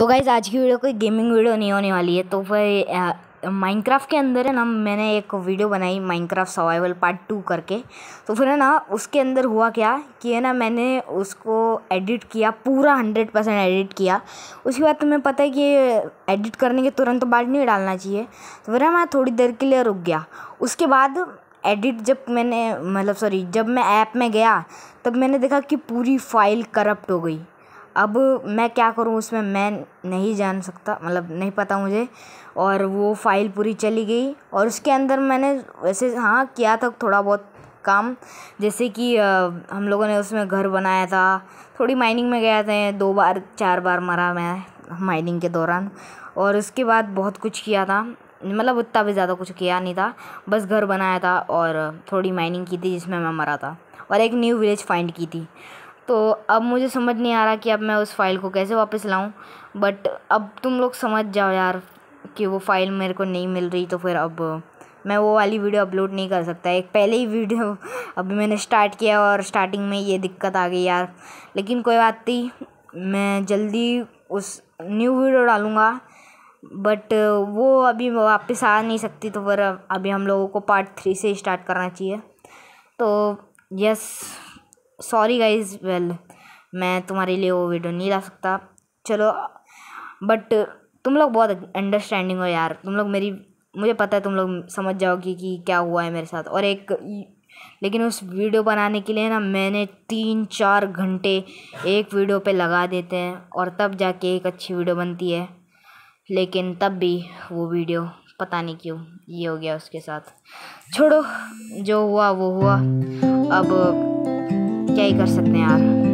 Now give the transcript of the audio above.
तो गाइज़ आज की वीडियो कोई गेमिंग वीडियो नहीं होने वाली है तो फिर माइनक्राफ्ट के अंदर है ना, मैंने एक वीडियो बनाई माइनक्राफ्ट सर्वाइवल पार्ट टू करके। तो फिर है ना, उसके अंदर हुआ क्या कि है ना, मैंने उसको एडिट किया, पूरा हंड्रेड परसेंट एडिट किया। उसके बाद तुम्हें पता है कि एडिट करने के तुरंत बाद नहीं डालना चाहिए। तो फिर मैं थोड़ी देर के लिए रुक गया। उसके बाद एडिट जब मैंने मतलब सॉरी जब मैं ऐप में गया, तब मैंने देखा कि पूरी फ़ाइल करप्ट हो गई। अब मैं क्या करूँ उसमें मैं नहीं जान सकता मतलब नहीं पता मुझे। और वो फ़ाइल पूरी चली गई और उसके अंदर मैंने वैसे हाँ किया था थोड़ा बहुत काम। जैसे कि हम लोगों ने उसमें घर बनाया था, थोड़ी माइनिंग में गया थे, दो बार, चार बार मरा मैं माइनिंग के दौरान। और उसके बाद बहुत कुछ किया था मतलब उतना भी ज़्यादा कुछ किया नहीं था, बस घर बनाया था और थोड़ी माइनिंग की थी जिसमें मैं मरा था। और एक न्यू विलेज फाइंड की थी। तो अब मुझे समझ नहीं आ रहा कि अब मैं उस फ़ाइल को कैसे वापस लाऊं। बट अब तुम लोग समझ जाओ यार कि वो फ़ाइल मेरे को नहीं मिल रही तो फिर अब मैं वो वाली वीडियो अपलोड नहीं कर सकता। एक पहले ही वीडियो अभी मैंने स्टार्ट किया और स्टार्टिंग में ये दिक्कत आ गई यार। लेकिन कोई बात नहीं, मैं जल्दी उस न्यू वीडियो डालूँगा। बट वो अभी वापस आ नहीं सकती तो फिर अभी हम लोगों को पार्ट थ्री से स्टार्ट करना चाहिए। तो यस सॉरी गाइज़ वेल मैं तुम्हारे लिए वो वीडियो नहीं ला सकता। चलो बट तुम लोग बहुत अंडरस्टैंडिंग हो यार। तुम लोग मेरी, मुझे पता है तुम लोग समझ जाओगे कि क्या हुआ है मेरे साथ। और एक, लेकिन उस वीडियो बनाने के लिए ना मैंने तीन चार घंटे एक वीडियो पे लगा देते हैं और तब जाके एक अच्छी वीडियो बनती है। लेकिन तब भी वो वीडियो पता नहीं क्यों, ये हो गया उसके साथ। छोड़ो, जो हुआ वो हुआ। अब क्या ही कर सकते हैं यार।